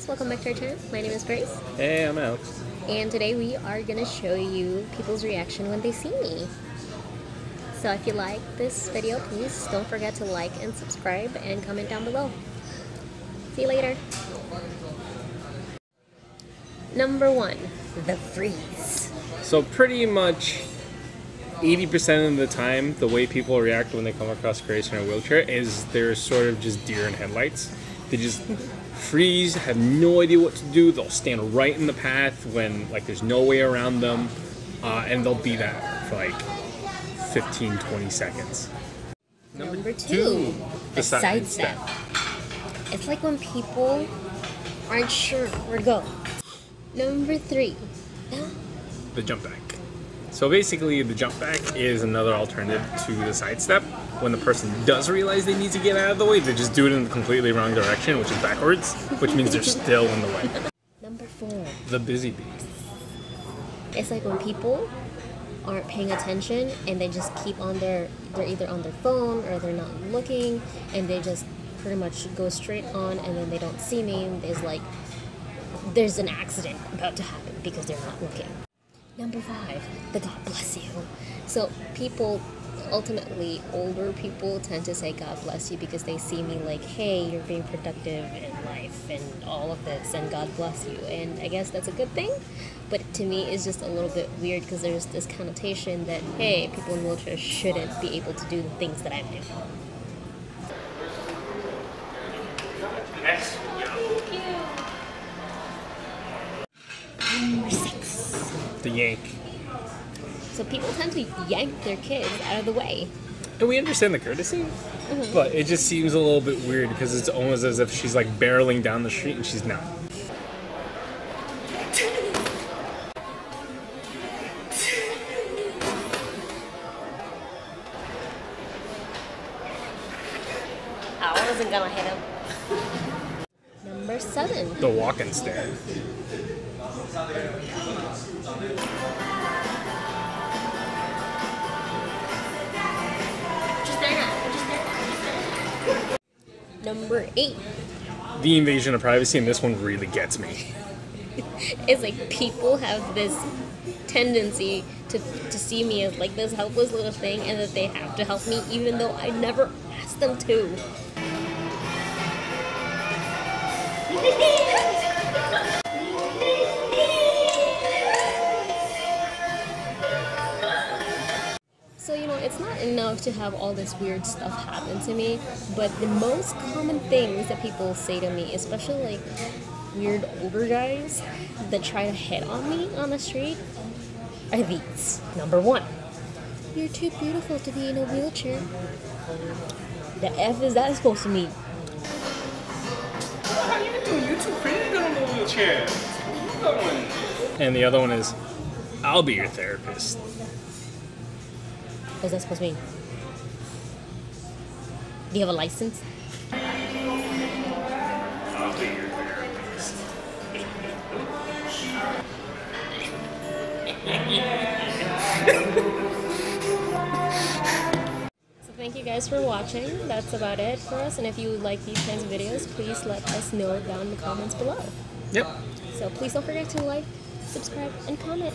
guys, welcome back to our channel. My name is Grace, Hey, I'm Alex. and today we are gonna show you people's reaction when they see me. So if you like this video, please don't forget to like and subscribe and comment down below. See you later. Number one, the freeze. So pretty much 80% of the time, the way people react when they come across Grace in a wheelchair is they're sort of just deer in headlights. They just freeze, have no idea what to do. They'll stand right in the path when like there's no way around them, uh, and they'll be that for like 15, 20 seconds. Number two, the a sidestep. It's like when people aren't sure where to go. Number three, the jump back. So basically, the jump back is another alternative to the sidestep. When the person does realize they need to get out of the way, they just do it in the completely wrong direction, which is backwards, which means they're still in the way. number four. The busy bee. It's like when people aren't paying attention and they just keep on their they're either on their phone or they're not looking and they just pretty much go straight on and then they don't see me there's like there's an accident about to happen because they're not looking number five the god bless you. So people ultimately older people tend to say god bless you because they see me like hey you're being productive in life and all of this and god bless you. And i guess that's a good thing but to me it's just a little bit weird because there's this connotation that hey people in wheelchairs shouldn't be able to do the things that i'm doing. Number six The yank. so people tend to yank their kids out of the way And we understand the courtesy, mm-hmm. but it just seems a little bit weird because it's almost as if she's like barreling down the street and she's not. I wasn't gonna hit him. Number seven. The walk and stare. Number eight. The invasion of privacy, and this one really gets me. It's like people have this tendency to, to see me as like this helpless little thing and that they have to help me even though I never asked them to. not enough to have all this weird stuff happen to me, but the most common things that people say to me, especially like weird older guys that try to hit on me on the street, are these. Number one, you're too beautiful to be in a wheelchair. The F is that supposed to mean? How you doing? You're too pretty to get on the wheelchair. And the other one is, I'll be your therapist. What's that supposed to mean? Do you have a license? I'll be your therapist. So thank you guys for watching. That's about it for us. And if you like these kinds of videos, please let us know down in the comments below. Yep. So please don't forget to like, subscribe, and comment.